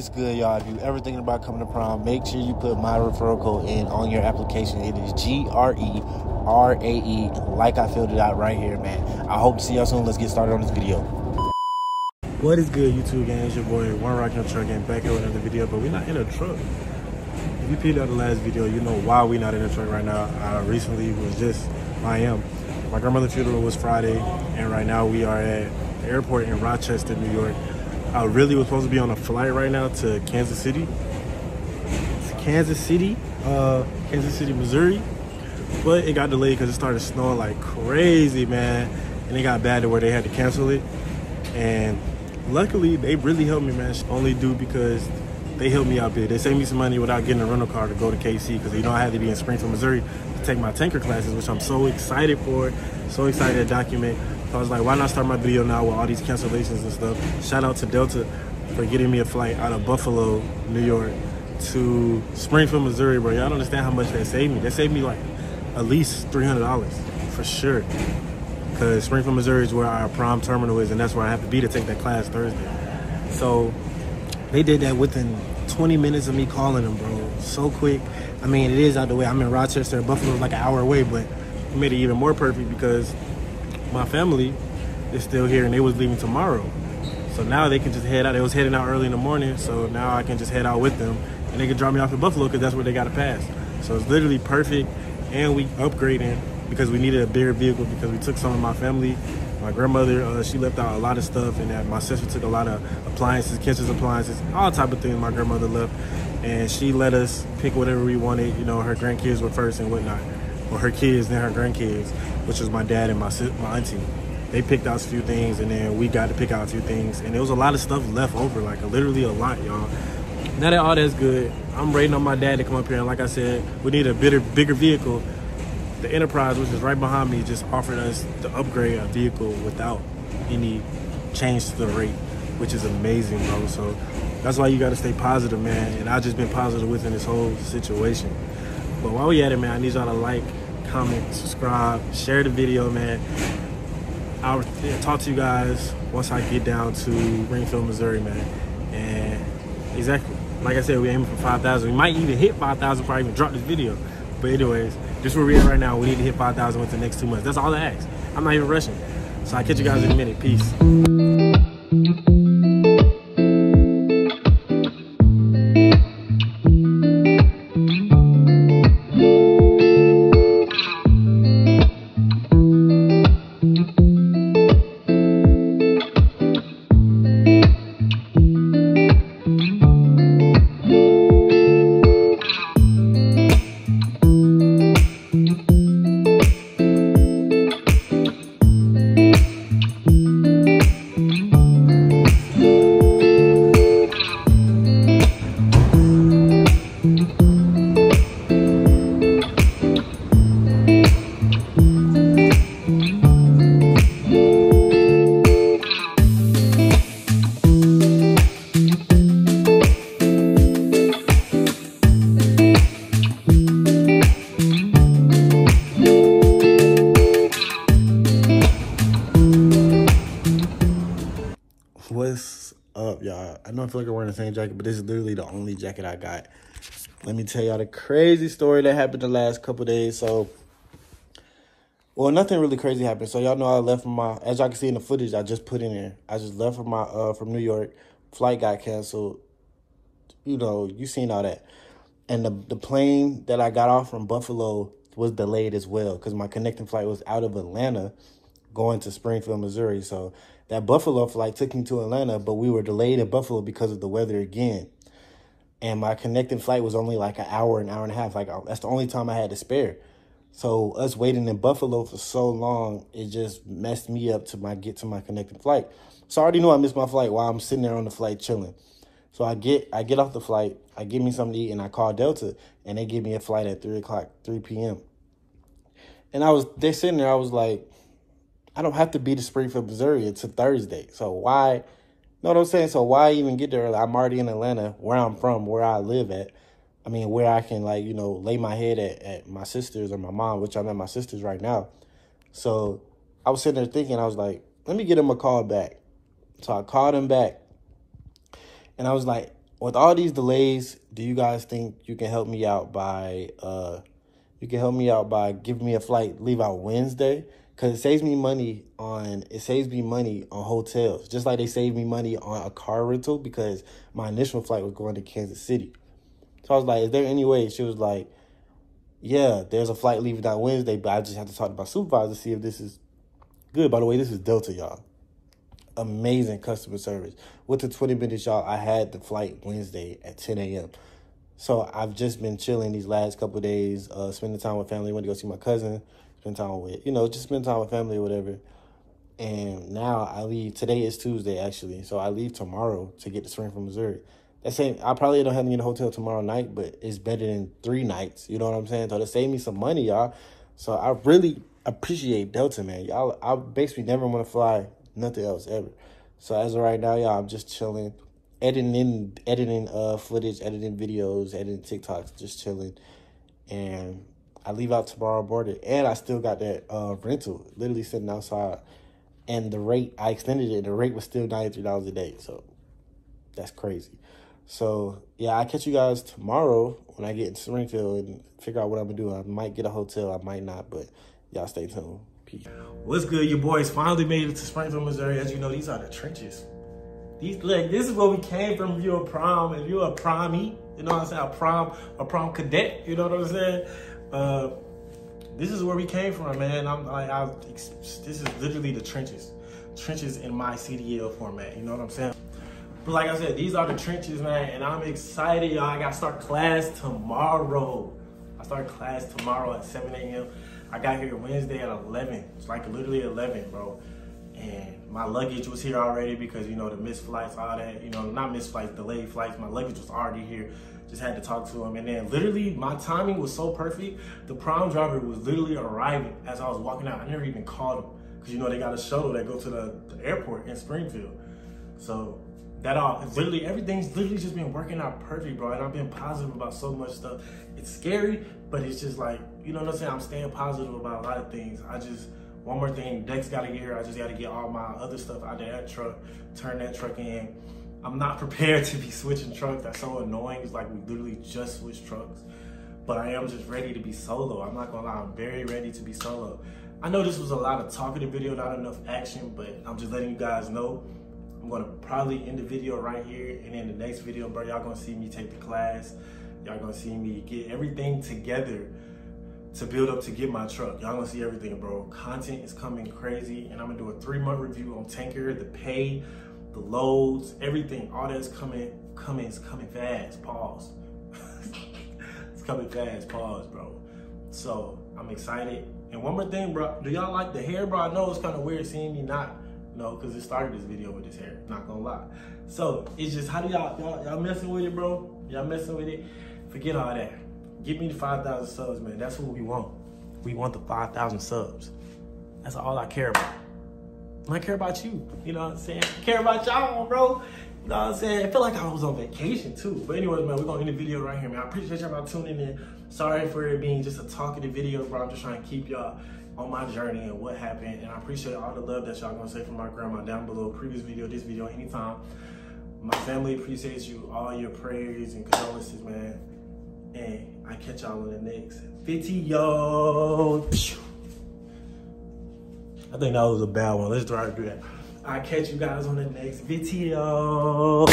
What's good, y'all? If you ever thinking about coming to Prime, make sure you put my referral code in on your application. It is G R E R A E, like I filled it out right here, man. I hope to see y'all soon. Let's get started on this video. What is good, YouTube gang? It's your boy, One Rock Your Truck, and back here with another video, but we're not in a truck. If you peeped out the last video, you know why we're not in a truck right now. I recently was just, I am. My grandmother's funeral was Friday, and right now we are at the airport in Rochester, New York. I really was supposed to be on a flight right now to Kansas City. It's Kansas City, uh, Kansas City, Missouri. But it got delayed because it started snowing like crazy, man. And it got bad to where they had to cancel it. And luckily, they really helped me, man. Only due because they helped me out big. They saved me some money without getting a rental car to go to KC because you know I had to be in Springfield, Missouri to take my tanker classes, which I'm so excited for. So excited to document. I was like, why not start my video now with all these cancellations and stuff? Shout out to Delta for getting me a flight out of Buffalo, New York to Springfield, Missouri, bro. Y'all don't understand how much that saved me. That saved me like at least $300 for sure. Because Springfield, Missouri is where our Prime terminal is, and that's where I have to be to take that class Thursday. So they did that within 20 minutes of me calling them, bro. So quick. I mean, it is out the way. I'm in Rochester. Buffalo's like an hour away, but it made it even more perfect because my family is still here and they was leaving tomorrow. So now they can just head out. They was heading out early in the morning, so now I can just head out with them and they can drop me off in Buffalo because that's where they got to pass. So it's literally perfect, and we upgrading because we needed a bigger vehicle because we took some of my family. My grandmother, uh, she left out a lot of stuff, and that my sister took a lot of appliances, kitchen appliances, all type of things. My grandmother left, and she let us pick whatever we wanted. You know, her grandkids were first and whatnot, or her kids, and her grandkids, which was my dad and my my auntie. They picked out a few things, and then we got to pick out a few things, and there was a lot of stuff left over, like literally a lot, y'all. Now that all that's good, I'm waiting on my dad to come up here, and like I said, we need a bigger, bigger vehicle. The Enterprise, which is right behind me, just offered us to upgrade a vehicle without any change to the rate, which is amazing, bro. So that's why you got to stay positive, man. And I've just been positive within this whole situation. But while we at it, man, I need y'all to like, comment, subscribe, share the video, man. I'll talk to you guys once I get down to Greenfield, Missouri, man. And exactly, like I said, we're aiming for 5,000. We might even hit 5,000 before I even drop this video. But anyways, just where we're at right now, we need to hit 5,000 within the next two months. That's all I ask. I'm not even rushing. So I'll catch you guys in a minute. Peace. I I feel like I'm wearing the same jacket, but this is literally the only jacket I got. Let me tell y'all the crazy story that happened the last couple days. So, well, nothing really crazy happened. So y'all know I left from my, as y'all can see in the footage, I just put in there. I just left from my uh from New York. Flight got canceled. You know, you seen all that. And the the plane that I got off from Buffalo was delayed as well because my connecting flight was out of Atlanta going to Springfield, Missouri. So that Buffalo flight took me to Atlanta, but we were delayed in Buffalo because of the weather again. And my connecting flight was only like an hour, an hour and a half. Like um, that's the only time I had to spare. So us waiting in Buffalo for so long, it just messed me up to my get to my connecting flight. So I already knew I missed my flight while I'm sitting there on the flight chilling. So I get I get off the flight, I give me something to eat, and I call Delta, and they give me a flight at three o'clock, three p.m. And I was they sitting there, I was like, I don't have to be to Springfield, Missouri. It's a Thursday. So why, know what I'm saying? So why even get there? I'm already in Atlanta, where I'm from, where I live at. I mean, where I can like, you know, lay my head at, at my sister's or my mom, which I'm at my sister's right now. So I was sitting there thinking, I was like, let me get him a call back. So I called him back. And I was like, with all these delays, do you guys think you can help me out by uh you can help me out by giving me a flight leave out Wednesday? Cause it saves me money on it saves me money on hotels, just like they saved me money on a car rental because my initial flight was going to Kansas City. So I was like, "Is there any way?" She was like, "Yeah, there's a flight leaving on Wednesday, but I just have to talk to my supervisor to see if this is good." By the way, this is Delta, y'all amazing customer service. With the 20 minutes, y'all, I had the flight Wednesday at 10 a.m. So I've just been chilling these last couple days, uh, spending time with family. Went to go see my cousin, spend time with, you know, just spend time with family or whatever. And now I leave. Today is Tuesday, actually. So I leave tomorrow to get to Springfield, Missouri. That same, I probably don't have to get a hotel tomorrow night, but it's better than three nights. You know what I'm saying? So to save me some money, y'all. So I really appreciate Delta, man. Y'all, I basically never want to fly nothing else ever. So as of right now, y'all, I'm just chilling, editing, editing uh footage, editing videos, editing TikToks, just chilling, and I leave out tomorrow morning, and I still got that uh rental, literally sitting outside, and the rate I extended it. The rate was still ninety three dollars a day, so that's crazy. So yeah, I catch you guys tomorrow when I get in Springfield and figure out what I'm gonna do. I might get a hotel, I might not, but y'all stay tuned. Peace. What's good? Your boys finally made it to Springfield, Missouri. As you know, these are the trenches. These like this is where we came from. If you're a Prime, if you're a promie, you know what I'm saying? A Prime, a Prime cadet. You know what I'm saying? Uh, this is where we came from, man. I'm like, I, this is literally the trenches, trenches in my CDL format. You know what I'm saying? But like I said, these are the trenches, man, and I'm excited, y'all. I got to start class tomorrow. I start class tomorrow at 7 a.m. I got here Wednesday at 11. It's like literally 11, bro. And my luggage was here already because, you know, the missed flights, all that, you know, not missed flights, delayed flights. My luggage was already here. Just had to talk to him. And then literally my timing was so perfect. The Prime driver was literally arriving as I was walking out. I never even called him because, you know, they got a shuttle that go to the, the airport in Springfield. So that all literally everything's literally just been working out perfect, bro. And I've been positive about so much stuff. It's scary, but it's just like, you know what I'm saying? I'm staying positive about a lot of things. I just one more thing, Dex gotta get here. I just gotta get all my other stuff out of that truck, turn that truck in. I'm not prepared to be switching trucks. That's so annoying. It's like we literally just switched trucks. But I am just ready to be solo. I'm not gonna lie, I'm very ready to be solo. I know this was a lot of talkative video, not enough action, but I'm just letting you guys know I'm gonna probably end the video right here and in the next video, bro, y'all gonna see me take the class. Y'all gonna see me get everything together to build up to get my truck. Y'all gonna see everything, bro. Content is coming crazy and I'm gonna do a three month review on Tanker, the pay, the loads, everything. All that's coming, coming, is coming fast, pause. it's coming fast, pause, bro. So I'm excited. And one more thing, bro, do y'all like the hair, bro? I know it's kind of weird seeing me not no, because it started this video with this hair, not gonna lie. So it's just how do y'all y'all y'all messing with it, bro? Y'all messing with it? Forget all that. Give me the 5,000 subs, man. That's what we want. We want the 5,000 subs. That's all I care about. I care about you. You know what I'm saying? I care about y'all, bro. You know what I'm saying? I feel like I was on vacation too. But anyways, man, we're gonna end the video right here, man. I appreciate y'all tuning in. Sorry for it being just a talkative video, bro. I'm just trying to keep y'all on my journey and what happened. And I appreciate all the love that y'all gonna say from my grandma down below. Previous video, this video, anytime. My family appreciates you, all your prayers and condolences, man. And I catch y'all on the next video. I think that was a bad one. Let's try to do that. I'll catch you guys on the next video.